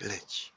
leci.